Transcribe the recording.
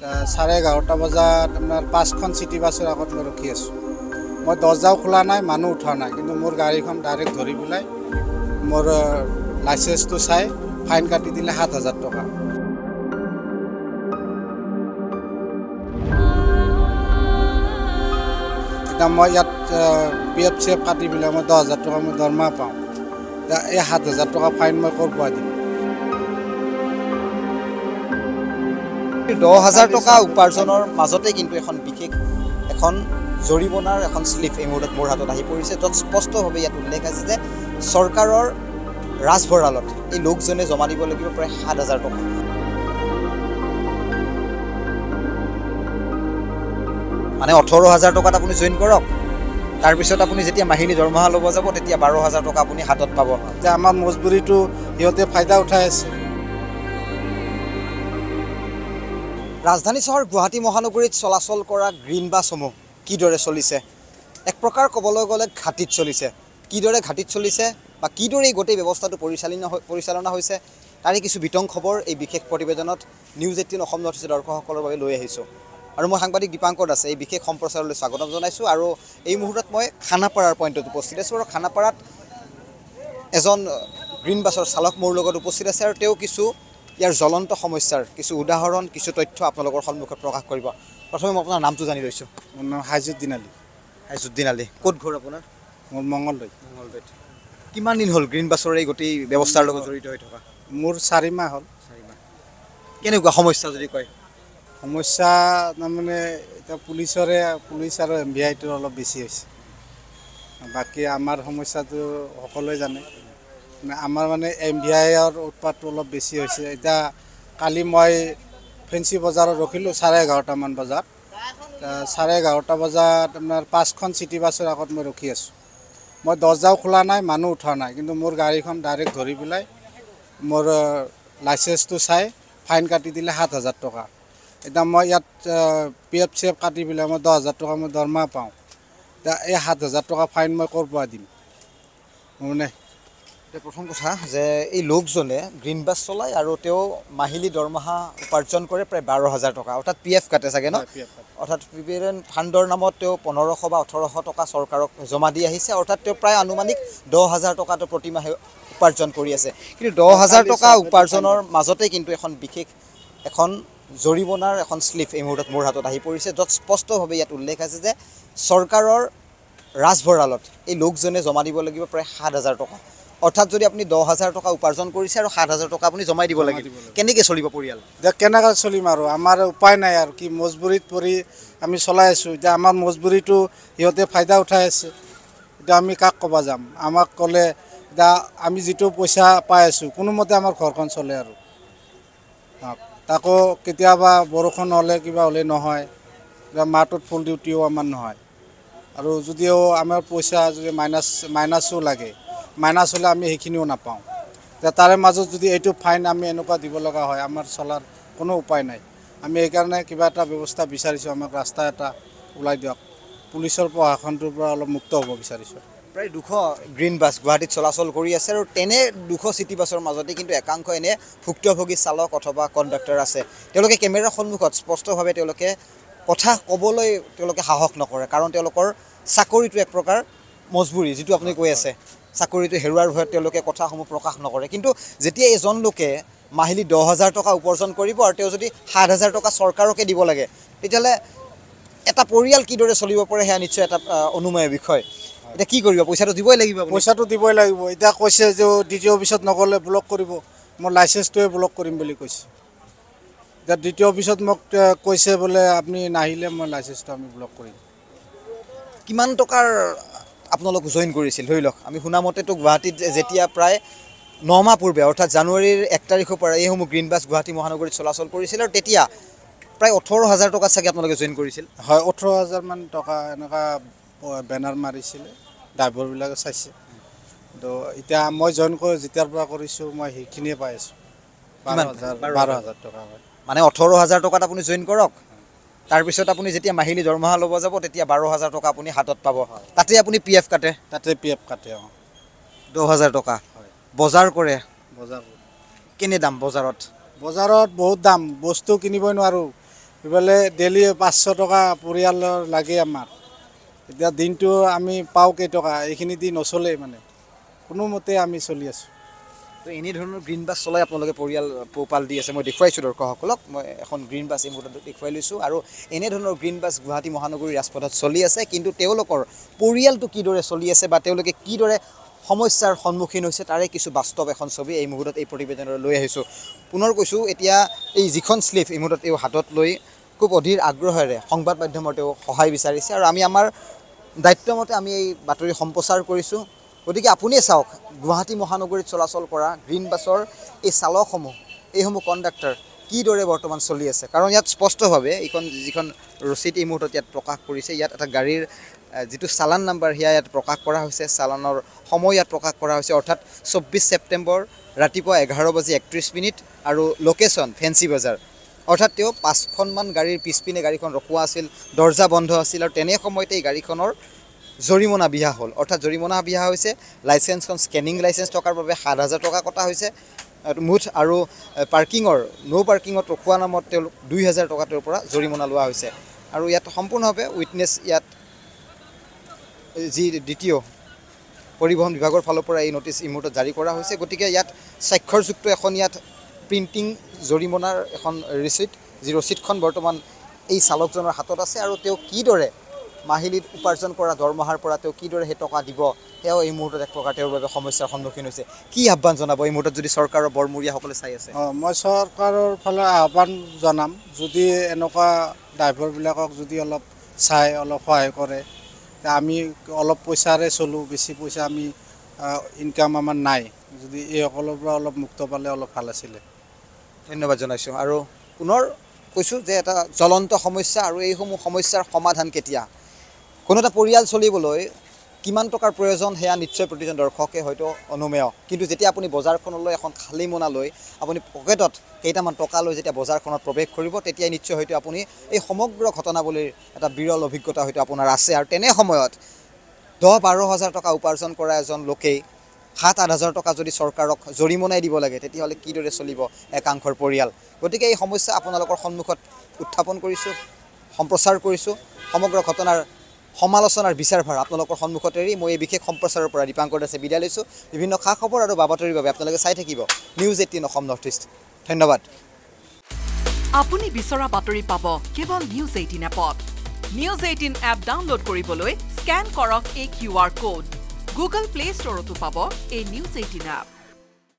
চাৰে এঘাৰটা বজাত আপোনাৰ পাঁচখন চিটি বাছৰ আগত মই ৰখি আছোঁ। মই দৰ্জাও খোলা নাই মানুহ উঠোৱা নাই। কিন্তু মোৰ গাড়ীখন ডাইৰেক্ট ধৰি পেলাই মোৰ লাইচেঞ্চটো চাই ফাইন কাটি দিলে সাত হাজাৰ টকা। এতিয়া মই ইয়াত পি এফ চি এফ কাটি পেলাই মই দহ হাজাৰ টকা মই দৰমহা পাওঁ। এতিয়া এই সাত হাজাৰ টকা ফাইন মই ক'ৰ পৰা দিম? দহ হাজাৰ টকা উপাৰ্জনৰ মাজতে কিন্তু এখন বিশেষ এখন জৰিমনাৰ এখন শ্লিপ এই মুহূৰ্তত মোৰ হাতত আহি পৰিছে। য'ত স্পষ্টভাৱে ইয়াত উল্লেখ আছে যে চৰকাৰৰ ৰাজভঁৰালত এই লোকজনে জমা দিব লাগিব প্ৰায় সাত হাজাৰ টকা। মানে ওঠৰ হাজাৰ টকাত আপুনি জইন কৰক। তাৰপিছত আপুনি যেতিয়া মাহিলী দৰমহা ল'ব যাব তেতিয়া বাৰ হাজাৰ টকা আপুনি হাতত পাব। এতিয়া আমাৰ মজবুৰিটো সিহঁতে ফাইদা উঠাই আছে। ৰাজধানী চহৰ গুৱাহাটী মহানগৰীত চলাচল কৰা গ্ৰীণ বাছসমূহ কিদৰে চলিছে? এক প্ৰকাৰ ক'বলৈ গ'লে ঘাটিত চলিছে। কিদৰে ঘাটিত চলিছে বা কিদৰে এই গোটেই ব্যৱস্থাটো পৰিচালনা পৰিচালনা হৈছে তাৰে কিছু বিতং খবৰ এই বিশেষ প্ৰতিবেদনত নিউজ এইটিন অসম নৰ্থ দৰ্শকসকলৰ বাবে লৈ আহিছোঁ। আৰু মই সাংবাদিক দীপাংকৰ দাসে এই বিশেষ সম্প্ৰচাৰলৈ স্বাগতম জনাইছোঁ আৰু এই মুহূৰ্তত মই খানাপাৰাৰ পইণ্টত উপস্থিত আছোঁ আৰু খানাপাৰাত এজন গ্ৰীণ বাছৰ চালক মোৰ লগত উপস্থিত আছে আৰু তেওঁ কিছু ইয়াৰ জ্বলন্ত সমস্যাৰ কিছু উদাহৰণ কিছু তথ্য আপোনালোকৰ সন্মুখত প্ৰকাশ কৰিব। প্ৰথমে মই আপোনাৰ নামটো জানি লৈছোঁ। মোৰ নাম হাইজুদ্দিন আলী। হাইজুদ্দিন আলী। ক'ত ঘৰ আপোনাৰ? মোৰ মংগলদৈ মঙলদৈত কিমান দিন হ'ল গ্ৰীণ বাছৰ এই গোটেই ব্যৱস্থাৰ লগত জড়িত হৈ থকা? মোৰ চাৰি মাহ হ'ল। কেনেকুৱা সমস্যা যদি কয়? সমস্যা তাৰমানে এতিয়া পুলিচৰে পুলিচ আৰু এম ভি আইটোৰ অলপ বেছি হৈছে। বাকী আমাৰ সমস্যাটো সকলোৱে জানে। আমাৰ মানে এম ভি আইৰ উৎপাতটো অলপ বেছি হৈছে। এতিয়া কালি মই ফেঞ্চি বজাৰত ৰখিলোঁ চাৰে এঘাৰটামান বজাত। চাৰে এঘাৰটা বজাত আপোনাৰ পাঁচখন চিটি বাছৰ আগত মই ৰখি আছোঁ। মই দৰ্জাও খোলা নাই মানুহ উঠোৱা নাই। কিন্তু মোৰ গাড়ীখন ডাইৰেক্ট ধৰি পেলাই মোৰ লাইচেঞ্চটো চাই ফাইন কাটি দিলে সাত হাজাৰ টকা। এতিয়া মই ইয়াত পি এফ চি এফ কাটি পেলাই মই দহ হাজাৰ টকা মই দৰমহা পাওঁ। এতিয়া এই সাত হাজাৰ টকা ফাইন মই ক'ৰ পৰা দিম? মানে এতিয়া প্ৰথম কথা যে এই লোকজনে গ্ৰীণ বাছ চলায় আৰু তেওঁ মাহিলী দৰমহা উপাৰ্জন কৰে প্ৰায় বাৰ হাজাৰ টকা। অৰ্থাৎ পি এফ কাটে চাগে ন? হয়, PF কাটে। অৰ্থাৎ প্ৰিভিডেণ্ট ফাণ্ডৰ নামত তেওঁ পোন্ধৰশ বা ওঠৰশ টকা চৰকাৰক জমা দি আহিছে। অৰ্থাৎ তেওঁ প্ৰায় আনুমানিক দহ হাজাৰ টকাটো প্ৰতিমাহে উপাৰ্জন কৰি আছে। কিন্তু দহ হাজাৰ টকা উপাৰ্জনৰ মাজতে কিন্তু এখন বিশেষ এখন জৰিমনাৰ এখন শ্লিপ এই মুহূৰ্তত মোৰ হাতত আহি পৰিছে য'ত স্পষ্টভাৱে ইয়াত উল্লেখ আছে যে চৰকাৰৰ ৰাজভঁৰালত এই লোকজনে জমা দিব লাগিব প্ৰায় সাত হাজাৰ টকা। অৰ্থাৎ যদি আপুনি দহ হাজাৰ টকা উপাৰ্জন কৰিছে আৰু সাত হাজাৰ টকা আপুনি জমাই দিব লাগিব। কেনেকৈ চলিব পৰিয়াল? এতিয়া কেনেকৈ চলিম আৰু? আমাৰ উপায় নাই আৰু কি মজবুৰিত পৰি আমি চলাই আছোঁ। এতিয়া আমাৰ মজবুৰিটো সিহঁতে ফাইদা উঠাই আছে। এতিয়া আমি কাক ক'ব যাম? আমাক ক'লে এতিয়া আমি যিটো পইচা পাই আছোঁ কোনোমতে আমাৰ ঘৰখন চলে আৰু। তাকো কেতিয়াবা বৰষুণ হ'লে কিবা হ'লে নহয়। এতিয়া মাহটোত ফুল ডিউটিও আমাৰ নহয়। আৰু যদিও আমাৰ পইচা যদি মাইনাছ মাইনাছো লাগে মাইনাছ হ'লে আমি সেইখিনিও নাপাওঁ। তাৰে মাজত যদি এইটো ফাইন আমি এনেকুৱা দিব লগা হয় আমাৰ চলাৰ কোনো উপায় নাই। আমি সেইকাৰণে কিবা এটা ব্যৱস্থা বিচাৰিছোঁ আমাক ৰাস্তা এটা ওলাই দিয়ক। পুলিচৰ প্ৰশাসনটোৰ পৰা অলপ মুক্ত হ'ব বিচাৰিছোঁ। প্ৰায় দুশ গ্ৰীণ বাছ গুৱাহাটীত চলাচল কৰি আছে আৰু তেনে দুশ চিটি বাছৰ মাজতে কিন্তু একাংশ এনে ভুক্তভোগী চালক অথবা কণ্ডাক্টৰ আছে। তেওঁলোকে কেমেৰাৰ সন্মুখত স্পষ্টভাৱে তেওঁলোকে কথা ক'বলৈ তেওঁলোকে সাহস নকৰে কাৰণ তেওঁলোকৰ চাকৰিটো এক প্ৰকাৰ মজবুৰি যিটো আপুনি কৈ আছে। চাকৰিটো হেৰুৱাৰ ভয়ত তেওঁলোকে কথাসমূহ প্ৰকাশ নকৰে। কিন্তু যেতিয়া এজন লোকে মাহিলী দহ হাজাৰ টকা উপাৰ্জন কৰিব আৰু তেওঁ যদি সাত হাজাৰ টকা চৰকাৰকে দিব লাগে তেতিয়াহ'লে এটা পৰিয়াল কিদৰে চলিব পাৰে সেয়া নিশ্চয় এটা অনুমেয় বিষয়। এতিয়া কি কৰিব? পইচাটো দিবই লাগিব। পইচাটো দিবই লাগিব। এতিয়া কৈছে যে ডি টি অফিচত নগ'লে ব্লক কৰিব। মোৰ লাইচেঞ্চটোৱে ব্লক কৰিম বুলি কৈছে। এতিয়া দ্বিতীয় অফিচত মোক কৈছে বোলে আপুনি নাহিলে মই লাইচেঞ্চটো আমি ব্লক কৰিম। কিমান টকাৰ আপোনালোক জইন কৰিছিল ধৰি লওক। আমি শুনামতেতো গুৱাহাটীত যেতিয়া প্ৰায় ন মাহ পূৰ্বে অৰ্থাৎ জানুৱাৰীৰ এক তাৰিখৰ পৰা এইসমূহ গ্ৰীণ বাছ গুৱাহাটী মহানগৰীত চলাচল কৰিছিল আৰু তেতিয়া প্ৰায় ওঠৰ হাজাৰ টকা চাগে আপোনালোকে জইন কৰিছিল। হয় ওঠৰ হাজাৰমান টকা এনেকুৱা বেনাৰ মাৰিছিলে ড্ৰাইভাৰবিলাকে চাইছে। তো এতিয়া মই জইন কৰি যেতিয়াৰ পৰা কৰিছোঁ মই সেইখিনিয়ে পাই আছোঁ। বাৰ? হাজাৰ বাৰ। হাজাৰ টকা হয়। মানে ওঠৰ হাজাৰ টকাত আপুনি জইন কৰক? তাৰপিছত আপুনি যেতিয়া মাহিলী দৰমহা ল'ব যাব তেতিয়া বাৰ হাজাৰ টকা আপুনি হাতত পাব। তাতে আপুনি পি এফ কাটে। তাতে পি এফ কাটে অঁ। দহ হাজাৰ টকা। হয়। বজাৰ কৰে। বজাৰ কেনে দাম বজাৰত? বজাৰত বহুত দাম। বস্তু কিনিবই নোৱাৰোঁ। ইফালে ডেইলি পাঁচশ টকা পৰিয়ালৰ লাগে আমাক এতিয়া দিনটো আমি পাওঁ কেইটকা। এইখিনি দি নচলেই মানে। কোনোমতে আমি চলি আছোঁ। তো এনেধৰণৰ গ্ৰীণ বাছ চলাই আপোনালোকে পৰিয়াল পোহপাল দি আছে মই দেখুৱাইছোঁ দৰ্শকসকলক। মই এখন গ্ৰীণ বাছ এই মুহূৰ্তত দেখুৱাই লৈছোঁ আৰু এনেধৰণৰ গ্ৰীণ বাছ গুৱাহাটী মহানগৰীৰ ৰাজপথত চলি আছে। কিন্তু তেওঁলোকৰ পৰিয়ালটো কিদৰে চলি আছে বা তেওঁলোকে কিদৰে সমস্যাৰ সন্মুখীন হৈছে তাৰে কিছু বাস্তৱ এখন ছবি এই মুহূৰ্তত এই প্ৰতিবেদনলৈ লৈ আহিছোঁ। পুনৰ কৈছোঁ এতিয়া এই যিখন শ্লিপ এই মুহূৰ্তত তেওঁ হাতত লৈ খুব অধীৰ আগ্ৰহেৰে সংবাদ মাধ্যমৰ তেওঁ সহায় বিচাৰিছে আৰু আমি আমাৰ দায়িত্বমতে আমি এই বাতৰি সম্প্ৰচাৰ কৰিছোঁ। গতিকে আপুনিয়ে চাওক গুৱাহাটী মহানগৰীত চলাচল কৰা গ্ৰীণ বাছৰ এই চালকসমূহ এইসমূহ কণ্ডাক্টৰ কিদৰে বৰ্তমান চলি আছে? কাৰণ ইয়াত স্পষ্টভাৱে এইখন যিখন ৰচিদ এই মুহূৰ্তত ইয়াত প্ৰকাশ কৰিছে ইয়াত এটা গাড়ীৰ যিটো চালান নাম্বাৰ সেয়া ইয়াত প্ৰকাশ কৰা হৈছে চালানৰ সময় ইয়াত প্ৰকাশ কৰা হৈছে অৰ্থাৎ চৌব্বিছ ছেপ্টেম্বৰ ৰাতিপুৱা এঘাৰ বাজি একত্ৰিছ মিনিট আৰু লোকেশ্যন ফেঞ্চি বজাৰ। অৰ্থাৎ তেওঁ পাঁচখনমান গাড়ীৰ পিছপিনে গাড়ীখন ৰখোৱা আছিল দৰ্জা বন্ধ আছিল আৰু তেনে সময়তে এই গাড়ীখনৰ জৰিমনা বিহা হ'ল। অৰ্থাৎ জৰিমনা বিহা হৈছে লাইচেঞ্চখন স্কেনিং লাইচেঞ্চ থকাৰ বাবে সাত হাজাৰ টকা কটা হৈছে। মুঠ আৰু পাৰ্কিঙৰ ন' পাৰ্কিঙত ৰখোৱা নামত তেওঁলোক দুই হাজাৰ টকা তেওঁৰ পৰা জৰিমনা লোৱা হৈছে। আৰু ইয়াত সম্পূৰ্ণভাৱে উইটনেছ ইয়াত যি দ্বিতীয় পৰিবহণ বিভাগৰ ফালৰ পৰা এই নটিচ এই মুহূৰ্তত জাৰি কৰা হৈছে। গতিকে ইয়াত স্বাক্ষৰযুক্ত এখন ইয়াত প্ৰিণ্টিং জৰিমনাৰ এখন ৰিচিট যি ৰচিদখন বৰ্তমান এই চালকজনৰ হাতত আছে। আৰু তেওঁ কিদৰে মাহিলীত উপাৰ্জন কৰা দৰমহাৰ পৰা তেওঁ কিদৰে সেই টকা দিব সেয়াও এই মুহূৰ্তত এক প্ৰকাৰ তেওঁৰ বাবে সমস্যাৰ সন্মুখীন হৈছে। কি আহ্বান জনাব? এই মুহূৰ্তত যদি চৰকাৰৰ বৰমূৰীয়াসকলে চাই আছে। অঁ মই চৰকাৰৰ ফালে আহ্বান জনাম যদি এনেকুৱা ড্ৰাইভাৰবিলাকক যদি অলপ চাই অলপ সহায় কৰে আমি অলপ পইচাৰে চলোঁ বেছি পইচা আমি ইনকাম আমাৰ নাই। যদি এইসকলৰ পৰা অলপ মুক্ত পালে অলপ ভাল আছিলে। ধন্যবাদ জনাইছোঁ। আৰু পুনৰ কৈছোঁ যে এটা জ্বলন্ত সমস্যা আৰু এইসমূহ সমস্যাৰ সমাধান কেতিয়া? কোনো এটা পৰিয়াল চলিবলৈ কিমান টকাৰ প্ৰয়োজন সেয়া নিশ্চয় প্ৰতিজন দৰ্শকে হয়তো অনুমেয়। কিন্তু যেতিয়া আপুনি বজাৰখনলৈ এখন খালী মোনা লৈ আপুনি পকেটত কেইটামান টকা লৈ যেতিয়া বজাৰখনত প্ৰৱেশ কৰিব তেতিয়াই নিশ্চয় হয়তো আপুনি এই সমগ্ৰ ঘটনাৱলীৰ এটা বিৰল অভিজ্ঞতা হয়তো আপোনাৰ আছে। আৰু তেনে সময়ত দহ বাৰ হাজাৰ টকা উপাৰ্জন কৰা এজন লোকেই সাত আঠ হাজাৰ টকা যদি চৰকাৰক জৰিমনাই দিব লাগে তেতিয়াহ'লে কিদৰে চলিব একাংশৰ পৰিয়াল? গতিকে এই সমস্যা আপোনালোকৰ সন্মুখত উত্থাপন কৰিছোঁ সম্প্ৰচাৰ কৰিছোঁ। সমগ্ৰ ঘটনাৰ সমালোচনাৰ বিচাৰভাৰ আপোনালোকৰ সন্মুখত এৰি মই এই বিশেষ সম্প্ৰচাৰৰ পৰা দীপাংকৰ দাসে বিদায় লৈছোঁ। বিভিন্ন খা খবৰ আৰু বাবাতৰিৰ বাবে আপোনালোকে চাই থাকিব। News eighteen Assam north east ধন্যবাদ। আপুনি বিচৰা বাতৰি পাব কেৱল নিউজ এইটিন এপত। নিউজ এইটিন এপ ডাউনলোড কৰিবলৈ স্কেন কৰক এই Q R code Google Play ষ্টৰতো পাব এই নিউজ এইটিন এপ